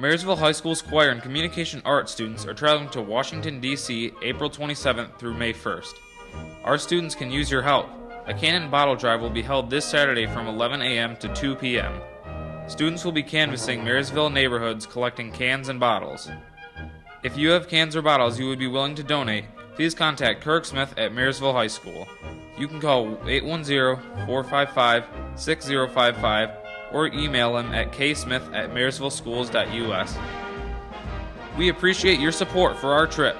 Marysville High School's choir and communication arts students are traveling to Washington, D.C. April 27th through May 1st. Our students can use your help. A cannon bottle drive will be held this Saturday from 11 a.m. to 2 p.m. Students will be canvassing Marysville neighborhoods collecting cans and bottles. If you have cans or bottles you would be willing to donate, please contact Kirk Smith at Marysville High School. You can call 810-455-6055 or email him at ksmith at marysvilleschools.us. We appreciate your support for our trip.